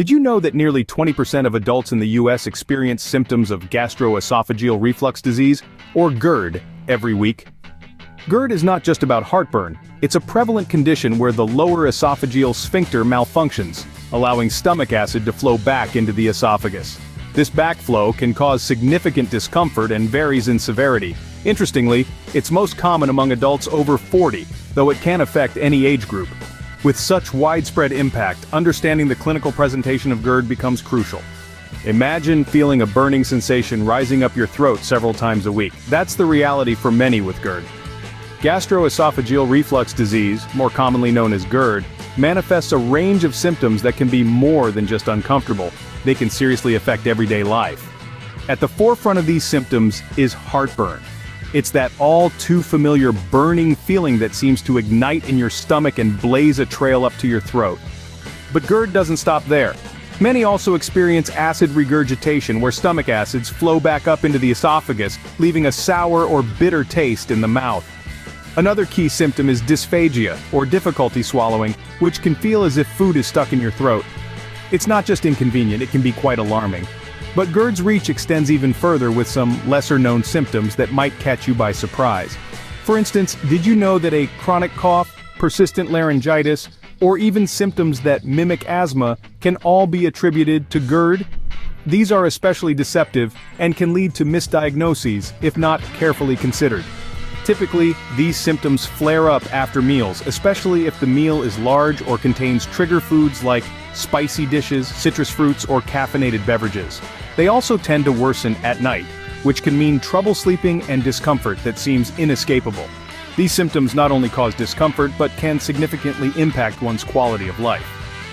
Did you know that nearly 20% of adults in the US experience symptoms of gastroesophageal reflux disease, or GERD, every week? GERD is not just about heartburn, it's a prevalent condition where the lower esophageal sphincter malfunctions, allowing stomach acid to flow back into the esophagus. This backflow can cause significant discomfort and varies in severity. Interestingly, it's most common among adults over 40, though it can affect any age group. With such widespread impact, understanding the clinical presentation of GERD becomes crucial. Imagine feeling a burning sensation rising up your throat several times a week. That's the reality for many with GERD. Gastroesophageal reflux disease, more commonly known as GERD, manifests a range of symptoms that can be more than just uncomfortable. They can seriously affect everyday life. At the forefront of these symptoms is heartburn. It's that all too familiar burning feeling that seems to ignite in your stomach and blaze a trail up to your throat. But GERD doesn't stop there. Many also experience acid regurgitation where stomach acids flow back up into the esophagus, leaving a sour or bitter taste in the mouth. Another key symptom is dysphagia, or difficulty swallowing, which can feel as if food is stuck in your throat. It's not just inconvenient, it can be quite alarming. But GERD's reach extends even further with some lesser-known symptoms that might catch you by surprise. For instance, did you know that a chronic cough, persistent laryngitis, or even symptoms that mimic asthma can all be attributed to GERD? These are especially deceptive and can lead to misdiagnoses if not carefully considered. Typically, these symptoms flare up after meals, especially if the meal is large or contains trigger foods like spicy dishes, citrus fruits, or caffeinated beverages. They also tend to worsen at night, which can mean trouble sleeping and discomfort that seems inescapable. These symptoms not only cause discomfort but can significantly impact one's quality of life.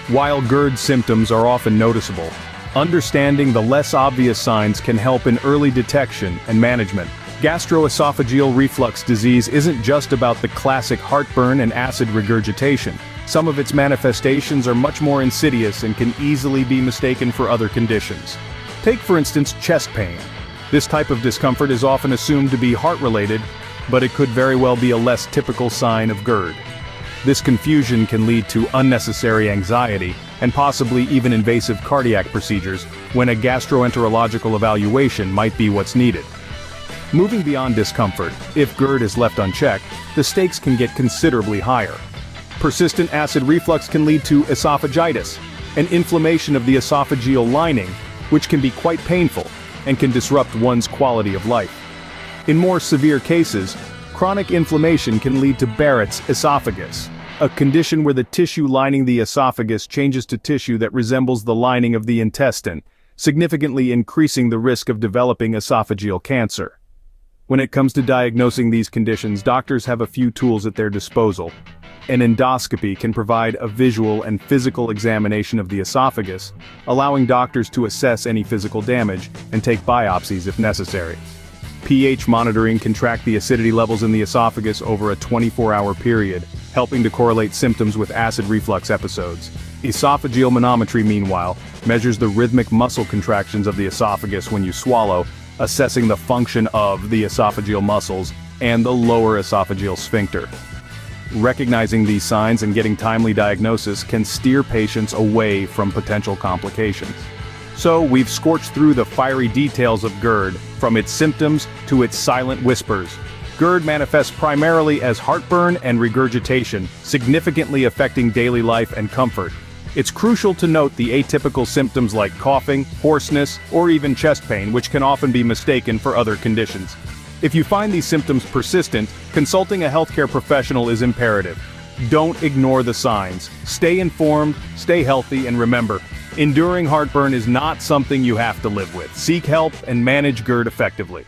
While GERD symptoms are often noticeable, understanding the less obvious signs can help in early detection and management. Gastroesophageal reflux disease isn't just about the classic heartburn and acid regurgitation. Some of its manifestations are much more insidious and can easily be mistaken for other conditions. Take for instance chest pain. This type of discomfort is often assumed to be heart-related, but it could very well be a less typical sign of GERD. This confusion can lead to unnecessary anxiety, and possibly even invasive cardiac procedures, when a gastroenterological evaluation might be what's needed. Moving beyond discomfort, if GERD is left unchecked, the stakes can get considerably higher. Persistent acid reflux can lead to esophagitis, an inflammation of the esophageal lining which can be quite painful and can disrupt one's quality of life. In more severe cases, chronic inflammation can lead to Barrett's esophagus, a condition where the tissue lining the esophagus changes to tissue that resembles the lining of the intestine, significantly increasing the risk of developing esophageal cancer. When it comes to diagnosing these conditions doctors have a few tools at their disposal, an endoscopy can provide a visual and physical examination of the esophagus, allowing doctors to assess any physical damage and take biopsies if necessary. pH monitoring can track the acidity levels in the esophagus over a 24-hour period, helping to correlate symptoms with acid reflux episodes. Esophageal manometry, meanwhile, measures the rhythmic muscle contractions of the esophagus when you swallow, assessing the function of the esophageal muscles and the lower esophageal sphincter. Recognizing these signs and getting timely diagnosis can steer patients away from potential complications. So we've scorched through the fiery details of GERD, from its symptoms to its silent whispers. GERD manifests primarily as heartburn and regurgitation, significantly affecting daily life and comfort. It's crucial to note the atypical symptoms like coughing, hoarseness, or even chest pain which can often be mistaken for other conditions. If you find these symptoms persistent, consulting a healthcare professional is imperative. Don't ignore the signs. Stay informed, stay healthy, and remember, enduring heartburn is not something you have to live with. Seek help and manage GERD effectively.